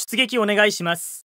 出撃お願いします。